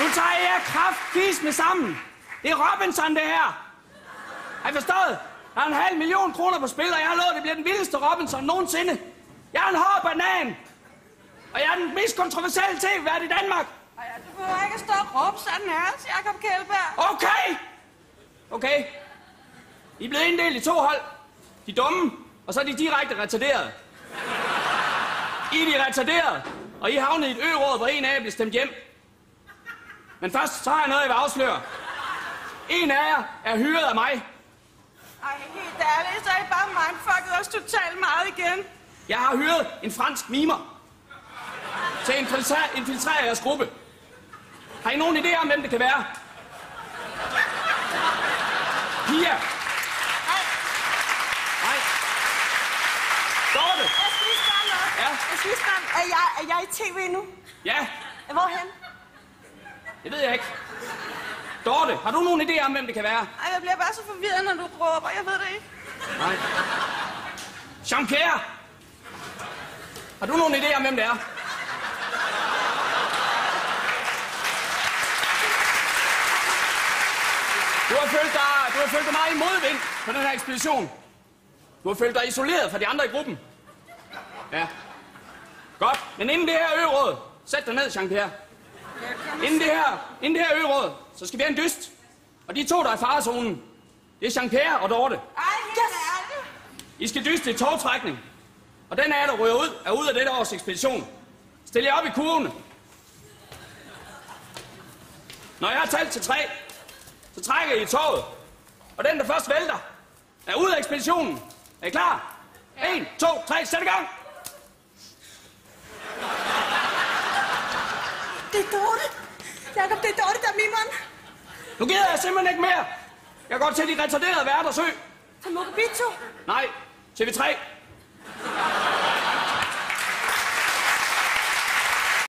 Nu tager jeg kraft med sammen. Det er Robinson, det her. Har I forstået? Der er en halv million kroner på spil, og jeg har lovet, det bliver den vildeste Robinson nogensinde. Jeg er en hård banan. Og jeg er den mest kontroversielle tv-vært i Danmark. Ej, du behøver ikke at stå og råbe sådan her, Jacob Kjellberg. Okay! Okay. I er blevet inddelt i to hold. De dumme, og så er de direkte retarderet. I er de retarderet, og I havnet i et ø-råd, hvor en af jer bliver stemt hjem. Men først, så har jeg noget, jeg vil afsløre. En af jer er hyret af mig. Ej, helt ærligt, så er I bare mindfucket os totalt meget igen. Jeg har hyret en fransk mimer til at infiltrere, infiltrere jeres gruppe. Har I nogen idé om, hvem det kan være? Pia. Nej. Dorte. Jeg skal lige spørge noget. Ja. Jeg skal lige spørge, er jeg, er jeg i tv nu? Ja, Hvorhen? Det ved jeg ikke. Dorte, har du nogen idé om, hvem det kan være? Ej, jeg bliver bare så forvirret, når du råber. Jeg ved det ikke. Nej. Jean-Pierre! Har du nogen idé om, hvem det er? Du har følt dig, du har følt dig meget i modvind på den her ekspedition. Du har følt dig isoleret fra de andre i gruppen. Ja. Godt, men inden det her øråd, sæt dig ned, Jean-Pierre. Inden det her, inden det her øråd, så skal vi have en dyst. Og de to, der er i farezonen, det er Jean-Pierre og Dorte. Ej, ærligt. I skal dyste i togtrækning. Og den jer, der ryger ud, er ud af dette års ekspedition. Stil jer op i kurvene. Når jeg har talt til tre, så trækker I i toget. Og den, der først vælter, er ud af ekspeditionen. Er I klar? Ja. 1, 2, 3, sæt i gang! Jakob, det er dårligt min mimeren. Nu gider jeg simpelthen ikke mere. Jeg går til de retarderede værter sø. Til Mokobitu? Nej, TV3.